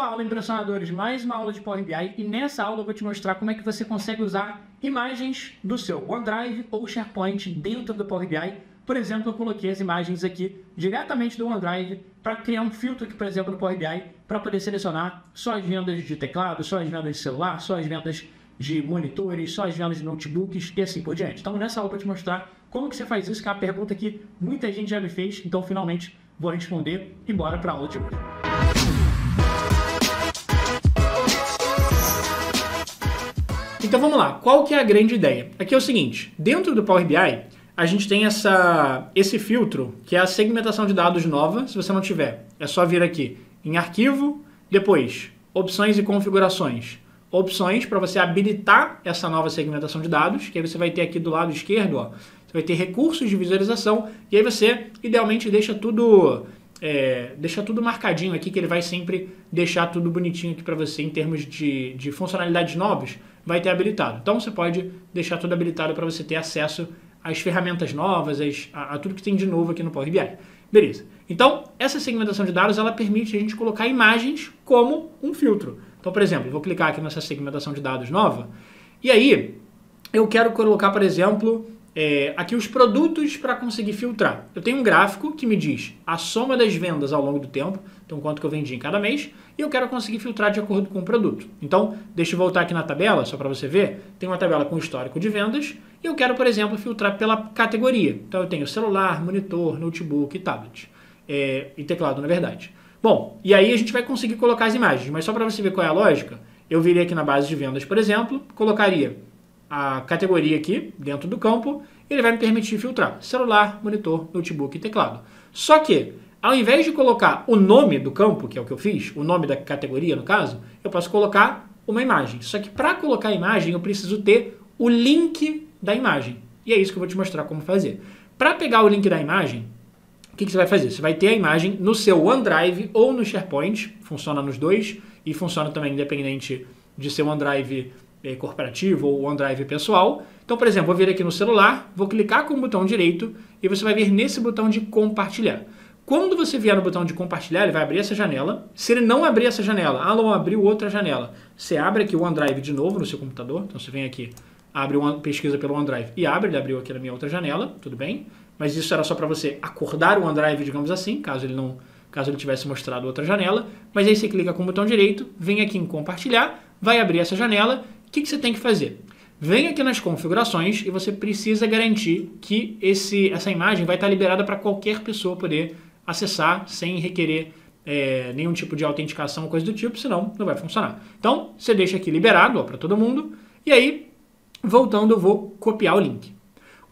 Fala impressionadores, mais uma aula de Power BI e nessa aula eu vou te mostrar como é que você consegue usar imagens do seu OneDrive ou SharePoint dentro do Power BI. Por exemplo, eu coloquei as imagens aqui diretamente do OneDrive para criar um filtro aqui, por exemplo, no Power BI para poder selecionar só as vendas de teclado, só as vendas de celular, só as vendas de monitores, só as vendas de notebooks e assim por diante. Então nessa aula eu vou te mostrar como que você faz isso, que é uma pergunta que muita gente já me fez, então finalmente vou responder e bora para a aula de hoje. Então vamos lá, qual que é a grande ideia? Aqui é o seguinte, dentro do Power BI, a gente tem essa, esse filtro, que é a segmentação de dados nova, se você não tiver, é só vir aqui em arquivo, depois opções e configurações, opções para você habilitar essa nova segmentação de dados, que aí você vai ter aqui do lado esquerdo, ó, você vai ter recursos de visualização, e aí você idealmente deixa tudo é, deixa tudo marcadinho aqui, que ele vai sempre deixar tudo bonitinho aqui para você em termos de, de funcionalidades novas, vai ter habilitado. Então você pode deixar tudo habilitado para você ter acesso às ferramentas novas, às, a, a, tudo que tem de novo aqui no Power BI. Beleza. Então, essa segmentação de dados, ela permite a gente colocar imagens como um filtro. Então, por exemplo, vou clicar aqui nessa segmentação de dados nova, e aí eu quero colocar, por exemplo, é, aqui os produtos para conseguir filtrar. Eu tenho um gráfico que me diz a soma das vendas ao longo do tempo, então quanto que eu vendi em cada mês, e eu quero conseguir filtrar de acordo com o produto. Então, deixa eu voltar aqui na tabela, só para você ver. Tem uma tabela com histórico de vendas, e eu quero, por exemplo, filtrar pela categoria. Então, eu tenho celular, monitor, notebook tablet. É, e teclado, na verdade. Bom, e aí a gente vai conseguir colocar as imagens, mas só para você ver qual é a lógica, eu viria aqui na base de vendas, por exemplo, colocaria a categoria aqui dentro do campo, ele vai me permitir filtrar celular, monitor, notebook e teclado. Só que, ao invés de colocar o nome do campo, que é o que eu fiz, o nome da categoria no caso, eu posso colocar uma imagem. Só que para colocar a imagem eu preciso ter o link da imagem. E é isso que eu vou te mostrar como fazer. Para pegar o link da imagem, o que, que, você vai fazer? Você vai ter a imagem no seu OneDrive ou no SharePoint, funciona nos dois e funciona também independente de ser OneDrive é, corporativo ou OneDrive pessoal. Então, por exemplo, vou vir aqui no celular, vou clicar com o botão direito e você vai vir nesse botão de compartilhar. Quando você vier no botão de compartilhar, ele vai abrir essa janela. Se ele não abrir essa janela, ah, não abriu outra janela, você abre aqui o OneDrive de novo no seu computador. Então você vem aqui, abre uma pesquisa pelo OneDrive e abre, ele abriu aqui na minha outra janela, tudo bem? Mas isso era só para você acordar o OneDrive, digamos assim, caso ele não caso ele tivesse mostrado outra janela. Mas aí você clica com o botão direito, vem aqui em compartilhar, vai abrir essa janela o que, que você tem que fazer? Vem aqui nas configurações e você precisa garantir que esse, essa imagem vai estar liberada para qualquer pessoa poder acessar sem requerer é, nenhum tipo de autenticação ou coisa do tipo, senão não vai funcionar. Então, você deixa aqui liberado para todo mundo e aí, voltando, eu vou copiar o link.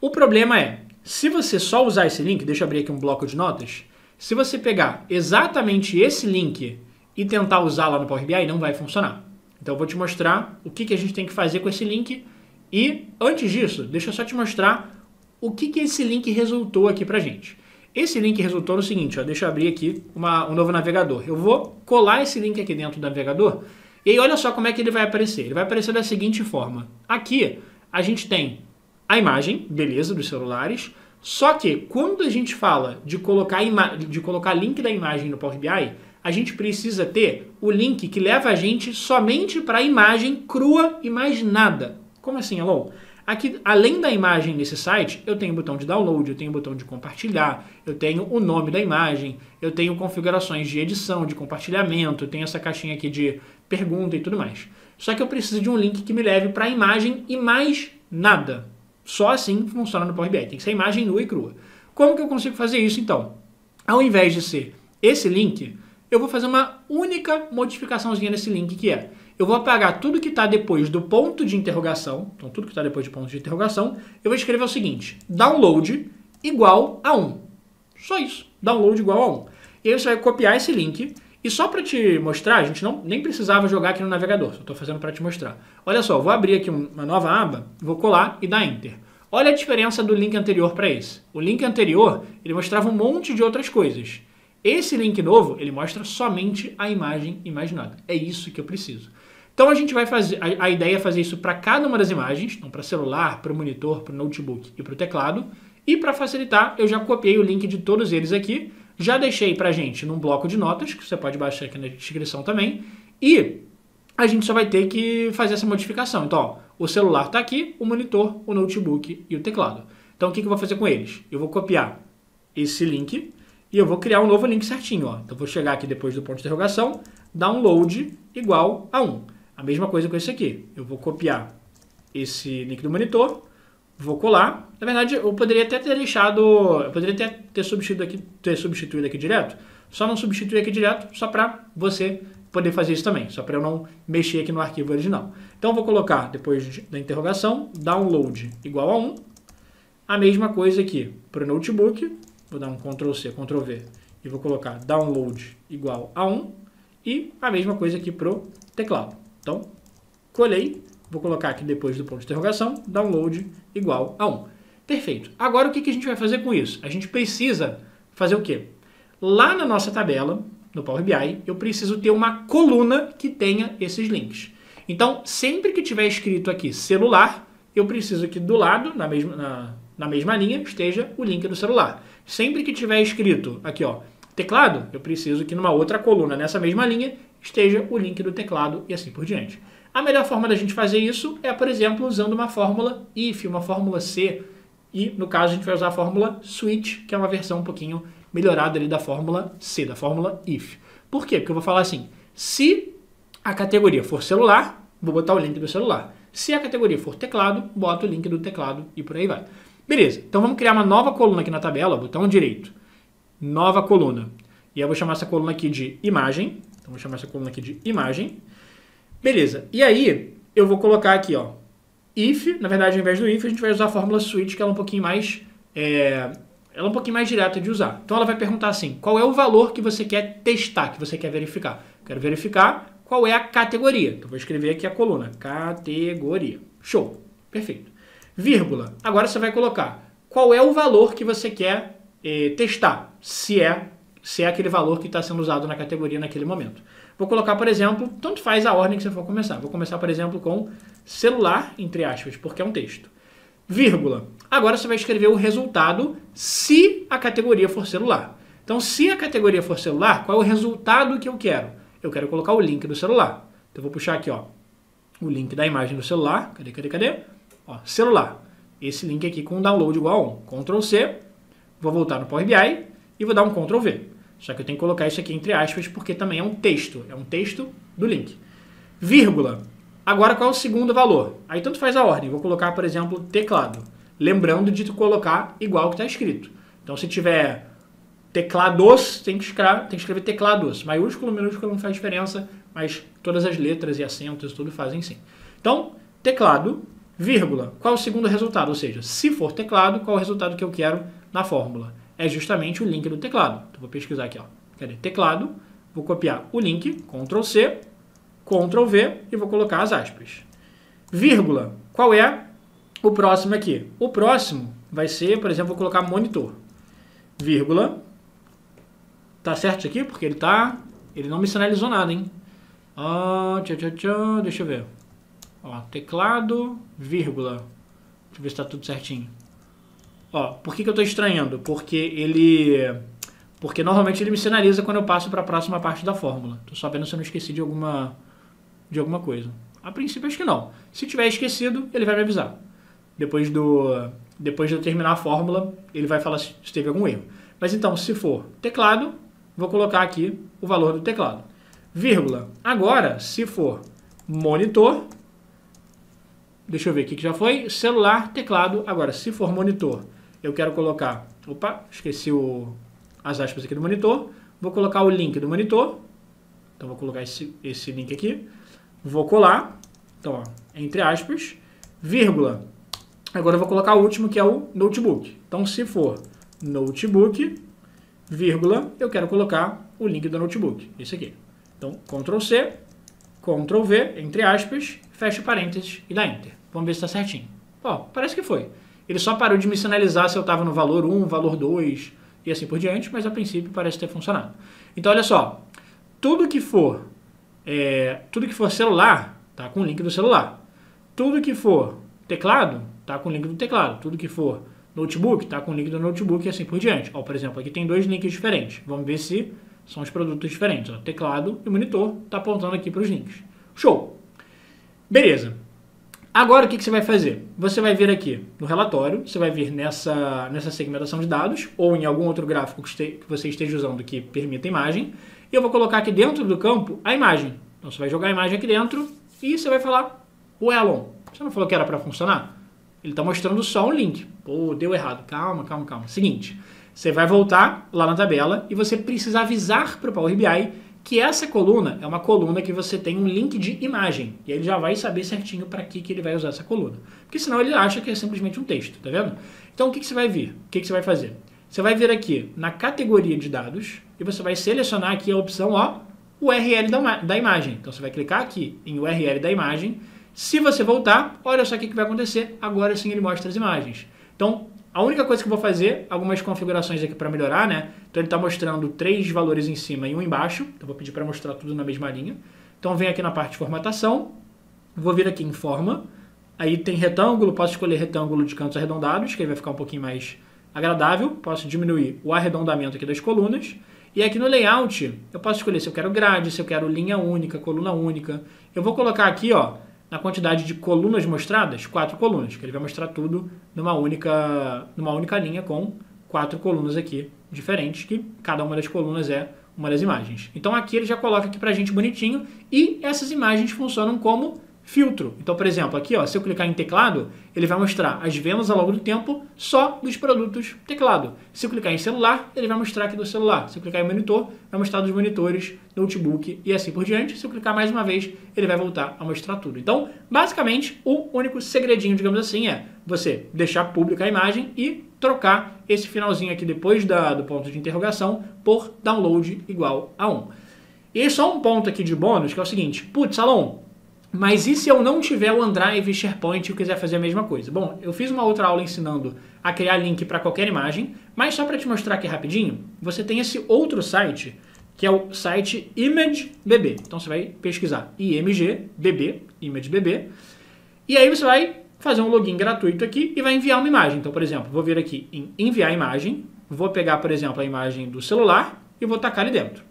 O problema é, se você só usar esse link, deixa eu abrir aqui um bloco de notas, se você pegar exatamente esse link e tentar usar lá no Power BI, não vai funcionar. Então eu vou te mostrar o que, que a gente tem que fazer com esse link. E antes disso, deixa eu só te mostrar o que, que esse link resultou aqui pra gente. Esse link resultou no seguinte, ó, deixa eu abrir aqui uma, um novo navegador. Eu vou colar esse link aqui dentro do navegador e aí olha só como é que ele vai aparecer. Ele vai aparecer da seguinte forma. Aqui a gente tem a imagem, beleza, dos celulares, só que quando a gente fala de colocar, de colocar link da imagem no Power BI, a gente precisa ter o link que leva a gente somente para a imagem crua e mais nada. Como assim, Alô? Aqui, além da imagem nesse site, eu tenho o botão de download, eu tenho o botão de compartilhar, eu tenho o nome da imagem, eu tenho configurações de edição, de compartilhamento, eu tenho essa caixinha aqui de pergunta e tudo mais. Só que eu preciso de um link que me leve para a imagem e mais nada. Só assim funciona no Power BI. Tem que ser imagem nua e crua. Como que eu consigo fazer isso então? Ao invés de ser esse link, eu vou fazer uma única modificaçãozinha nesse link que é, eu vou apagar tudo que está depois do ponto de interrogação, então tudo que está depois de ponto de interrogação, eu vou escrever o seguinte, download igual a 1. Só isso, download igual a 1. E aí você vai copiar esse link, e só para te mostrar, a gente não, nem precisava jogar aqui no navegador, só estou fazendo para te mostrar. Olha só, vou abrir aqui uma nova aba, vou colar e dar Enter. Olha a diferença do link anterior para esse. O link anterior, ele mostrava um monte de outras coisas. Esse link novo, ele mostra somente a imagem imaginada. É isso que eu preciso. Então a gente vai fazer, a, a ideia é fazer isso para cada uma das imagens, então para celular, para o monitor, para o notebook e para o teclado. E para facilitar, eu já copiei o link de todos eles aqui. Já deixei pra gente num bloco de notas, que você pode baixar aqui na descrição também. E a gente só vai ter que fazer essa modificação. Então, ó, o celular está aqui, o monitor, o notebook e o teclado. Então, o que, que eu vou fazer com eles? Eu vou copiar esse link e eu vou criar um novo link certinho. Ó. Então, vou chegar aqui depois do ponto de interrogação, download igual a 1. A mesma coisa com esse aqui. Eu vou copiar esse link do monitor, vou colar. Na verdade, eu poderia até ter deixado, eu poderia até ter substituído aqui, ter substituído aqui direto, só não substituir aqui direto, só para você poder fazer isso também, só para eu não mexer aqui no arquivo original. Então, vou colocar, depois da interrogação, download igual a 1. A mesma coisa aqui para o notebook, vou dar um Ctrl C, Ctrl V, e vou colocar download igual a 1. E a mesma coisa aqui para o teclado. Então, colei, vou colocar aqui depois do ponto de interrogação, download igual a 1. Perfeito. Agora, o que a gente vai fazer com isso? A gente precisa fazer o quê? Lá na nossa tabela, no Power BI, eu preciso ter uma coluna que tenha esses links. Então, sempre que tiver escrito aqui celular, eu preciso que do lado, na mesma, na, na mesma linha, esteja o link do celular. Sempre que tiver escrito aqui, ó, teclado, eu preciso que numa outra coluna, nessa mesma linha, esteja o link do teclado e assim por diante. A melhor forma da gente fazer isso é, por exemplo, usando uma fórmula if, uma fórmula C, e no caso a gente vai usar a fórmula switch, que é uma versão um pouquinho melhorada ali da fórmula C, da fórmula if. Por quê? Porque eu vou falar assim, se a categoria for celular, vou botar o link do celular. Se a categoria for teclado, boto o link do teclado e por aí vai. Beleza, então vamos criar uma nova coluna aqui na tabela, botão direito, nova coluna. E eu vou chamar essa coluna aqui de imagem. Então vou chamar essa coluna aqui de imagem. Beleza, e aí eu vou colocar aqui, ó, if, na verdade ao invés do if a gente vai usar a fórmula switch, que ela é um pouquinho mais é, ela é um pouquinho mais direta de usar. Então ela vai perguntar assim: qual é o valor que você quer testar, que você quer verificar? Quero verificar qual é a categoria. Então vou escrever aqui a coluna: categoria. Show. Perfeito. Vírgula. Agora você vai colocar qual é o valor que você quer eh, testar, se é, se é aquele valor que está sendo usado na categoria naquele momento. Vou colocar, por exemplo, tanto faz a ordem que você for começar. Vou começar, por exemplo, com celular, entre aspas, porque é um texto vírgula. Agora você vai escrever o resultado se a categoria for celular. Então, se a categoria for celular, qual é o resultado que eu quero? Eu quero colocar o link do celular. Então, eu vou puxar aqui, ó, o link da imagem do celular. Cadê, cadê, cadê? Ó, celular. Esse link aqui com download igual a 1. Ctrl C. Vou voltar no Power BI e vou dar um Ctrl V. Só que eu tenho que colocar isso aqui entre aspas porque também é um texto. É um texto do link. Vírgula. Agora, qual é o segundo valor? Aí tanto faz a ordem. Vou colocar, por exemplo, teclado. Lembrando de colocar igual que está escrito. Então, se tiver teclados, tem que, escrever, tem que escrever teclados. Maiúsculo, minúsculo não faz diferença, mas todas as letras e acentos tudo fazem sim. Então, teclado, vírgula. Qual o segundo resultado? Ou seja, se for teclado, qual o resultado que eu quero na fórmula? É justamente o link do teclado. Então, vou pesquisar aqui, ó. Cadê? Teclado. Vou copiar o link, Ctrl C, Ctrl V e vou colocar as aspas. Vírgula. Qual é o próximo aqui? O próximo vai ser, por exemplo, vou colocar monitor. Vírgula. Tá certo isso aqui? Porque ele tá... Ele não me sinalizou nada, hein? Ah, tchau, tchau, tchau. Deixa eu ver. Ó, teclado, vírgula. Deixa eu ver se tá tudo certinho. Ó, por que, que eu tô estranhando? Porque ele... Porque normalmente ele me sinaliza quando eu passo para a próxima parte da fórmula. Tô sabendo se eu não esqueci de alguma de alguma coisa. A princípio acho que não. Se tiver esquecido, ele vai me avisar. Depois do depois de eu terminar a fórmula, ele vai falar se teve algum erro. Mas então, se for teclado, vou colocar aqui o valor do teclado. Vírgula. Agora, se for monitor, deixa eu ver aqui que já foi, celular, teclado. Agora, se for monitor, eu quero colocar, opa, esqueci o, as aspas aqui do monitor, vou colocar o link do monitor, então vou colocar esse, esse link aqui, Vou colar, então, ó, entre aspas, vírgula. Agora eu vou colocar o último, que é o notebook. Então, se for notebook, vírgula, eu quero colocar o link do notebook, esse aqui. Então, Ctrl C, Ctrl V, entre aspas, fecha parênteses e dá Enter. Vamos ver se está certinho. Ó, parece que foi. Ele só parou de me sinalizar se eu estava no valor 1, valor 2 e assim por diante, mas a princípio parece ter funcionado. Então, olha só, tudo que for é, tudo que for celular, tá com o link do celular. Tudo que for teclado, tá com o link do teclado. Tudo que for notebook, tá com o link do notebook e assim por diante. Ó, por exemplo, aqui tem dois links diferentes. Vamos ver se são os produtos diferentes. Ó, teclado e monitor está apontando aqui para os links. Show! Beleza. Agora o que, que, você vai fazer? Você vai vir aqui no relatório, você vai vir nessa, nessa segmentação de dados ou em algum outro gráfico que, este, que você esteja usando que permita imagem. E eu vou colocar aqui dentro do campo a imagem. Então você vai jogar a imagem aqui dentro e você vai falar, o Elon, você não falou que era para funcionar? Ele está mostrando só um link. Pô, deu errado. Calma, calma, calma. Seguinte, você vai voltar lá na tabela e você precisa avisar para o Power BI que essa coluna é uma coluna que você tem um link de imagem. E ele já vai saber certinho para que, que ele vai usar essa coluna. Porque senão ele acha que é simplesmente um texto, tá vendo? Então o que, que você vai vir? O que, que você vai fazer? Você vai vir aqui na categoria de dados e você vai selecionar aqui a opção ó, URL da, da imagem. Então você vai clicar aqui em URL da imagem. Se você voltar, olha só o que, que vai acontecer. Agora sim ele mostra as imagens. Então a única coisa que eu vou fazer, algumas configurações aqui para melhorar, né? Então ele está mostrando três valores em cima e um embaixo. Então vou pedir para mostrar tudo na mesma linha. Então vem aqui na parte de formatação, vou vir aqui em forma. Aí tem retângulo, posso escolher retângulo de cantos arredondados, que aí vai ficar um pouquinho mais agradável. Posso diminuir o arredondamento aqui das colunas. E aqui no layout, eu posso escolher se eu quero grade, se eu quero linha única, coluna única. Eu vou colocar aqui, ó, na quantidade de colunas mostradas, quatro colunas, que ele vai mostrar tudo numa única, numa única linha com quatro colunas aqui diferentes, que cada uma das colunas é uma das imagens. Então aqui ele já coloca aqui pra gente bonitinho e essas imagens funcionam como filtro. Então, por exemplo, aqui, ó, se eu clicar em teclado, ele vai mostrar as vendas ao longo do tempo só dos produtos teclado. Se eu clicar em celular, ele vai mostrar aqui do celular. Se eu clicar em monitor, vai mostrar dos monitores, notebook e assim por diante. Se eu clicar mais uma vez, ele vai voltar a mostrar tudo. Então, basicamente, o único segredinho, digamos assim, é você deixar pública a imagem e trocar esse finalzinho aqui depois da, do ponto de interrogação por download igual a 1. E só um ponto aqui de bônus, que é o seguinte, putz, Salom, mas e se eu não tiver o OneDrive SharePoint e quiser fazer a mesma coisa? Bom, eu fiz uma outra aula ensinando a criar link para qualquer imagem, mas só para te mostrar aqui rapidinho, você tem esse outro site, que é o site ImageBB. Então você vai pesquisar IMGBB, ImageBB, e aí você vai fazer um login gratuito aqui e vai enviar uma imagem. Então, por exemplo, vou vir aqui em enviar imagem, vou pegar, por exemplo, a imagem do celular e vou tacar ali dentro.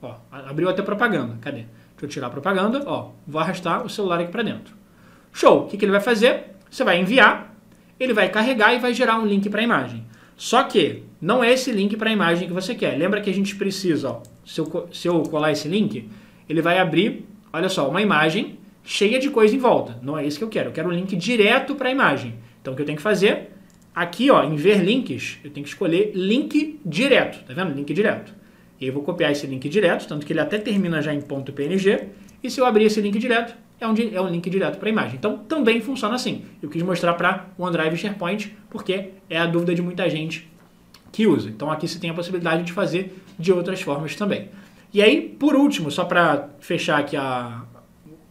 Ó, abriu até propaganda. Cadê? Deixa eu tirar a propaganda, ó, vou arrastar o celular aqui para dentro. Show! O que, que ele vai fazer? Você vai enviar, ele vai carregar e vai gerar um link para a imagem. Só que não é esse link para a imagem que você quer. Lembra que a gente precisa, ó, se eu, se eu colar esse link, ele vai abrir, olha só, uma imagem cheia de coisa em volta. Não é isso que eu quero. Eu quero um link direto para a imagem. Então o que eu tenho que fazer? Aqui, ó, em ver links, eu tenho que escolher link direto. Tá vendo? Link direto. E eu vou copiar esse link direto, tanto que ele até termina já em ponto .png. E se eu abrir esse link direto, é um, é um link direto para a imagem. Então, também funciona assim. Eu quis mostrar para o OneDrive SharePoint, porque é a dúvida de muita gente que usa. Então, aqui você tem a possibilidade de fazer de outras formas também. E aí, por último, só para fechar aqui a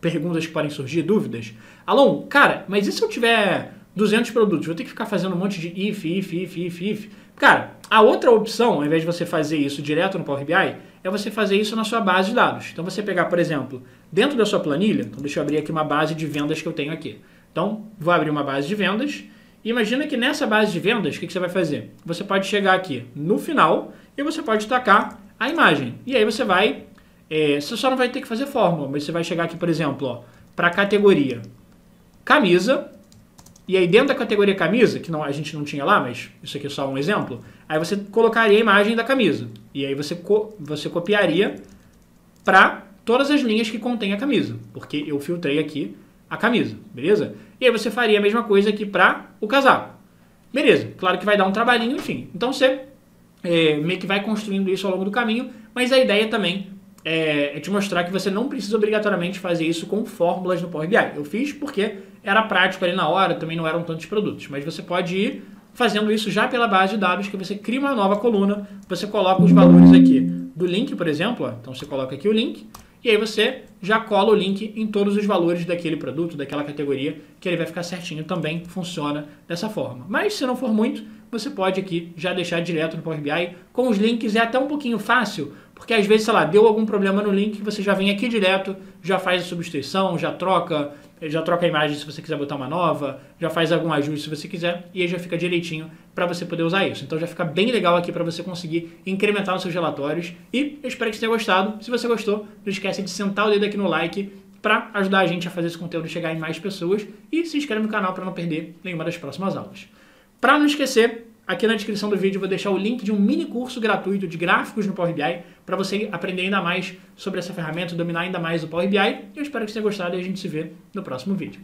perguntas que podem surgir, dúvidas. Alon, cara, mas e se eu tiver 200 produtos? Vou ter que ficar fazendo um monte de if, if, if, if, if. Cara, a outra opção, ao invés de você fazer isso direto no Power BI, é você fazer isso na sua base de dados. Então você pegar, por exemplo, dentro da sua planilha, então deixa eu abrir aqui uma base de vendas que eu tenho aqui. Então, vou abrir uma base de vendas. Imagina que nessa base de vendas, o que, que você vai fazer? Você pode chegar aqui no final e você pode tacar a imagem. E aí você vai. É, você só não vai ter que fazer fórmula, mas você vai chegar aqui, por exemplo, para a categoria camisa, e aí dentro da categoria camisa, que não, a gente não tinha lá, mas isso aqui é só um exemplo, aí você colocaria a imagem da camisa. E aí você, co você copiaria para todas as linhas que contém a camisa, porque eu filtrei aqui a camisa, beleza? E aí você faria a mesma coisa aqui para o casaco. Beleza, claro que vai dar um trabalhinho, enfim. Então você é, meio que vai construindo isso ao longo do caminho, mas a ideia também é, é, te mostrar que você não precisa obrigatoriamente fazer isso com fórmulas no Power BI. Eu fiz porque era prático ali na hora, também não eram tantos produtos, mas você pode ir fazendo isso já pela base de dados, que você cria uma nova coluna, você coloca os valores aqui do link, por exemplo, ó, então você coloca aqui o link, e aí você já cola o link em todos os valores daquele produto, daquela categoria, que ele vai ficar certinho, também funciona dessa forma. Mas se não for muito, você pode aqui já deixar direto no Power BI com os links. É até um pouquinho fácil, porque às vezes, sei lá, deu algum problema no link, você já vem aqui direto, já faz a substituição, já troca, já troca a imagem se você quiser botar uma nova, já faz algum ajuste se você quiser, e aí já fica direitinho para você poder usar isso. Então já fica bem legal aqui para você conseguir incrementar os seus relatórios. E eu espero que você tenha gostado. Se você gostou, não esquece de sentar o dedo aqui no like para ajudar a gente a fazer esse conteúdo chegar em mais pessoas e se inscreve no canal para não perder nenhuma das próximas aulas. Para não esquecer, aqui na descrição do vídeo vou deixar o link de um mini curso gratuito de gráficos no Power BI para você aprender ainda mais sobre essa ferramenta, dominar ainda mais o Power BI. Eu espero que você tenha gostado e a gente se vê no próximo vídeo.